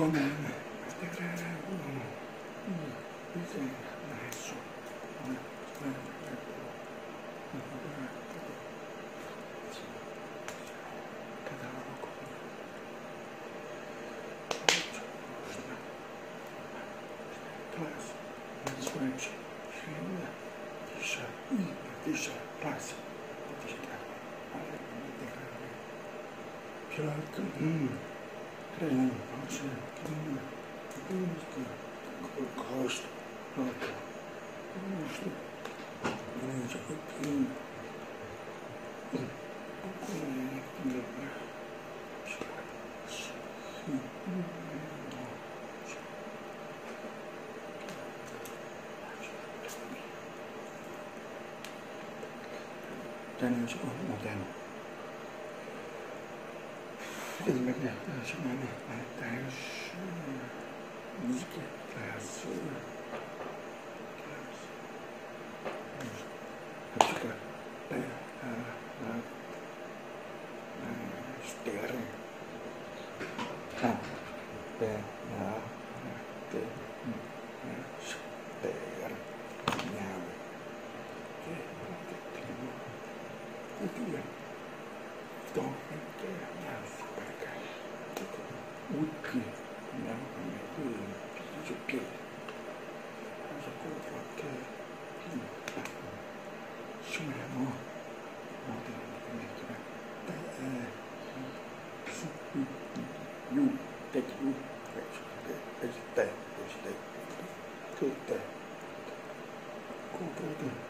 Come on. قدامه خذ المجنة عشان آه، ما آه، نحتاج utile andiamo con me qui dice che non so cosa fare insomma mo mo devo mettere you that you is that is that to that go to that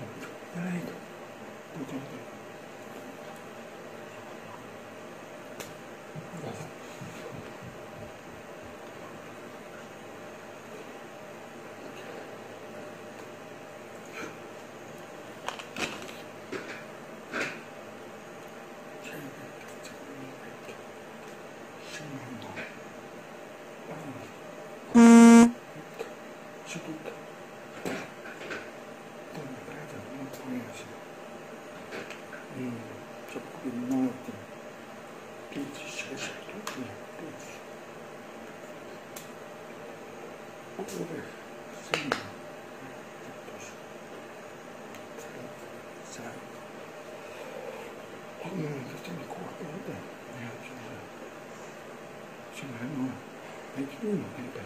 その辺のできるのねやっぱり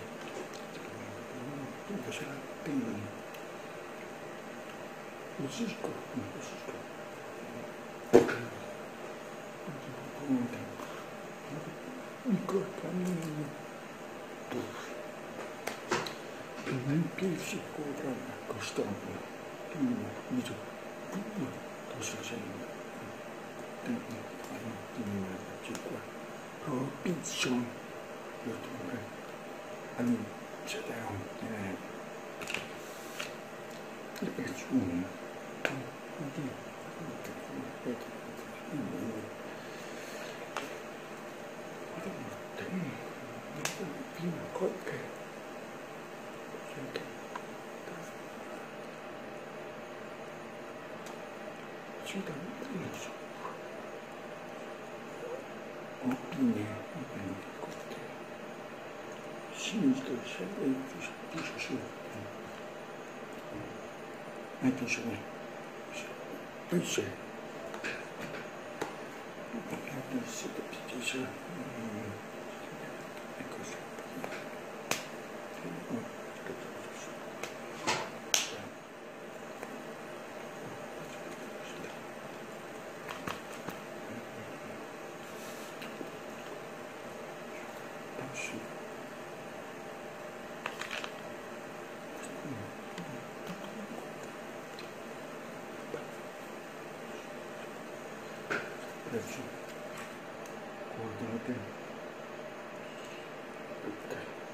どうかしらっていうのにおすしかおすしかこうみたいな。Non piace cobra costante. Tu, dice, tu, tu sei sempre. Tempo, fanno, ti mi ci qua. Oh, piccione. Io ti vorrei. Allora, c'è un, eh, le persone, oddio, aspetta, prima colche, ci da Что там? Поменьше. Опиня. Опиня. Куртка. Синюшка. Тише. Это же Тише. Понятно, все это пятьдесят.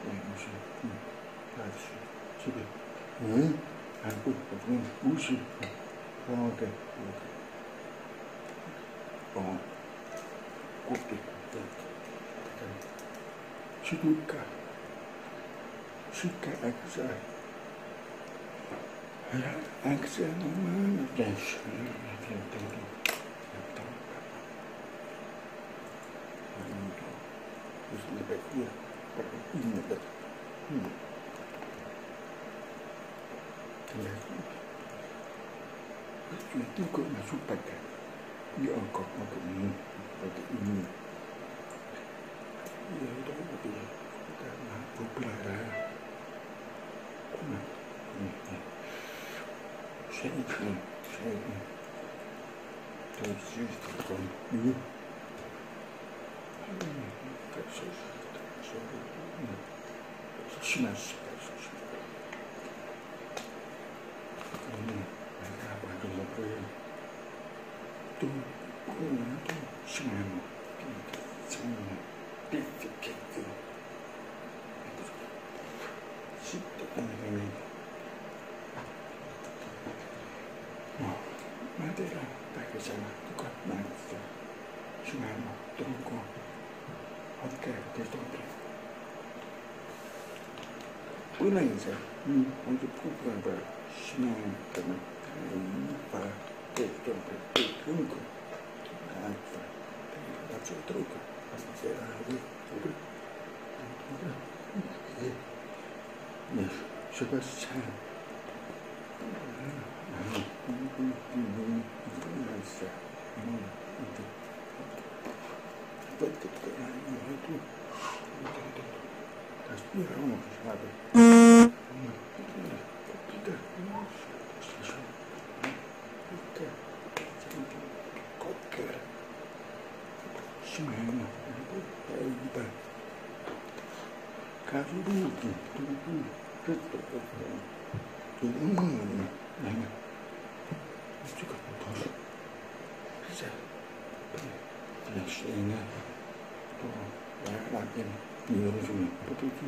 English, that's chicken. Hmm? I put between Ushi. Okay. Oh. Cookie. Chiduka. Chica exa. Ja, dat ik. Chúng tiêu cực là giúp tạch Như ở cọc mà cực như Và cực như Như ở đó là vì Các là vô bà ra Cũng là Sẽ như thế Sẽ như thế Tôi sẽ như thế Như Cách Kuma. Ini. Saya ini. Saya ini. Terus, terus, terus. しますと、こうなると、しまいも、その、ピッて 뿌리면서 먼저 뿌리는 거야. 신앙은 그러면 봐. 그좀 끊고 나한테 갑자기 들어올까? 제가 하고 그래. 네, 제발 참. Thank you. Và xin cảm ơn và để cho cái tự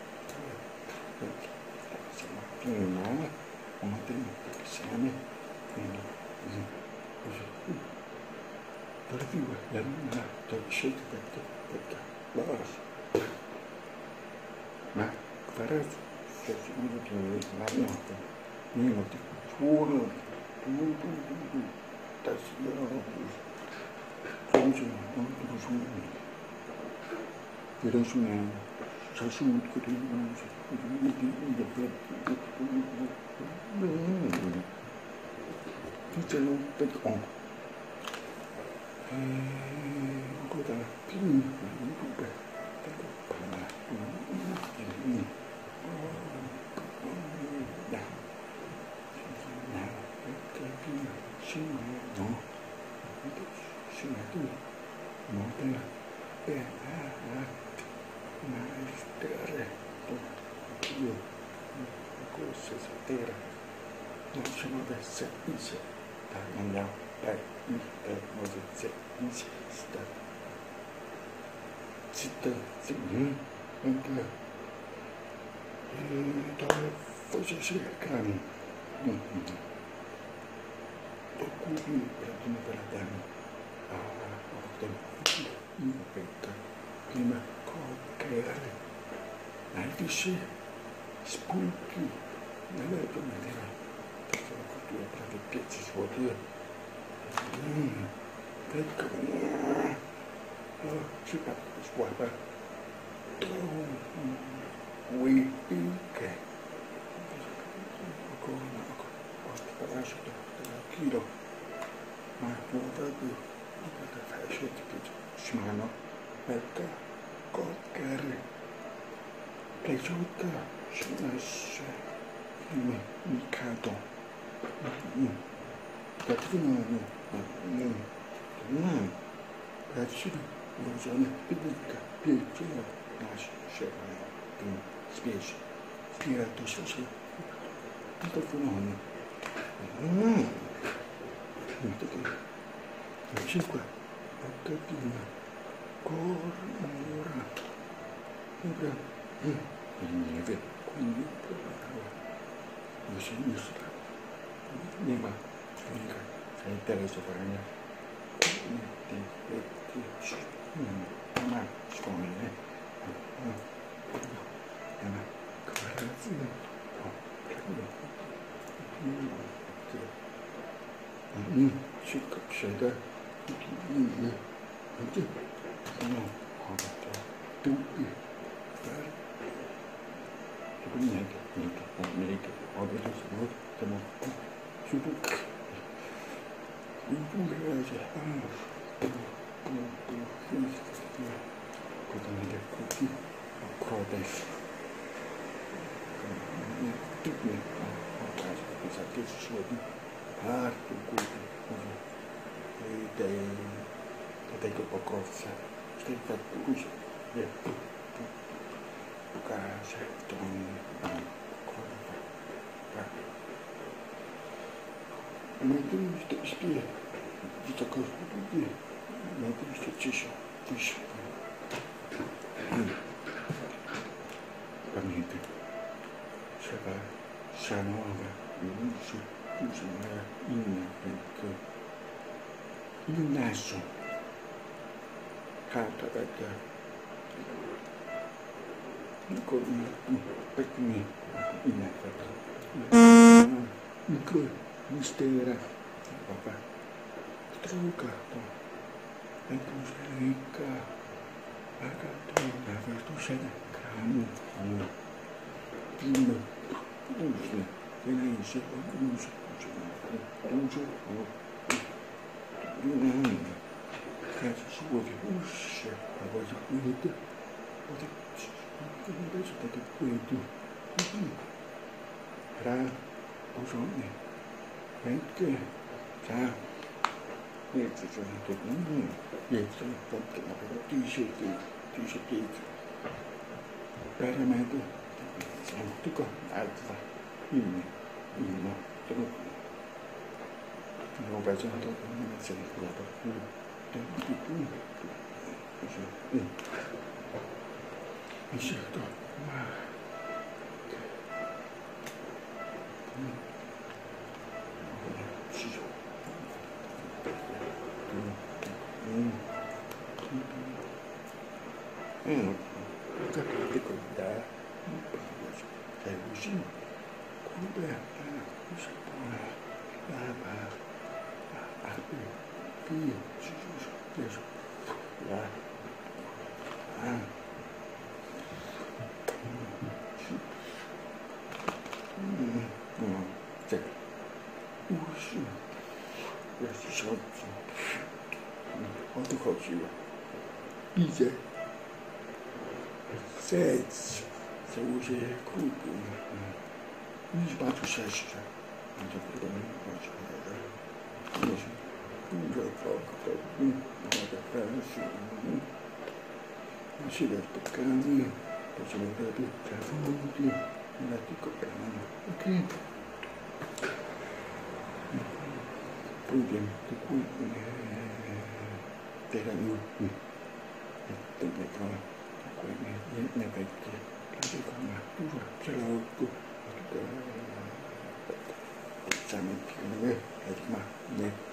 respiriamo sabe cocker smena aiuta caso tutti tutti tutto tutto umano non ci capisco cosa la scena 또 나한테 밀어주면 어떻게 저런 식으로 내가 이것이 또 여기 불법이 무슨 비밀이야 이거야 신나 registrare ecco. io corso sapere non c'è una versa inizio da non ha per il per mosezze inizio sta. Zitta zitta. Mm. Anche eh, da forse si accani non da cui per la donna per la donna ah, ho tempo, mi aspetta, prima creare Aldis spunti nell'altra maniera perché la cultura prende piace suo Dio ecco si fa sguarda we che con questo parasso da chilo ma non da più non da fare scelte più si mano perché Kotker risulta sull'asse mm, indicato. Patrimonio non lascia l'usone pubblica piacere nascere in mm, specie spirato sosì patrimonio non 5 ho capito cormora ora neve quindi la sinistra prima finita all'interno metti metti ma sconne è una quadratura Mm, çıkıp şeyde, mm, mm, mm, mm. non kontra dugi ver. Tukaj nekaj, nekaj, nekaj, obedo se god, tamo čubuk. In pogledajte, kot da nekaj kupi, okrodeš. Tukaj, pokažem, za te šledi, hartu kupi, da je, da je to pokovce. 450 тысяч лет. Короче, там, а, так. Ну, Мы думаем, что успели. И такой купили. Ну, Мы ну, думаем, что чаще тысяч. Помните. Шага, шанова, лучше, лучше, именно, только, не нашу. carta perché con tecnico in effetto. effetti micro mistera papà ecco, truccato e tu sei ricca la cartona per tu sei cramo fino usi che ne Non usi usi Non usi usi Non usi usi krijgt je zoer je hoesje. Dan word je koeiende. Word ik koeiende bezig dat ik koeiend doe. Ra, hoezo niet? Weet ja. Weet je, dat toch, niet. toch, je, dat kan ik t-shirt, t-shirt, t-shirt. Permanente. Tuka, uitva. toch, inne, terug. Nou, Dan ga je niet met zijn gelopen. 응, 그러니까 그렇게 겁니다. 150, 150, 900, 150, 150, 150, 150, 150, 150, 150, 150, 150, 150, 150, 150, 150, 150, 150, 150, 150, 150, 150, 嗯，嗯，再，不是，也是少，我都考过了，一节，再，再有些巩固，你是把住现实，你就不能考出来 fundo. Não fica pegando. Ok. Problem. Det kunne det der nu. Den der kommer. gå ind med hjælp med rigtig. Det kommer du så laver du sammen med at mig med til at du Bøse.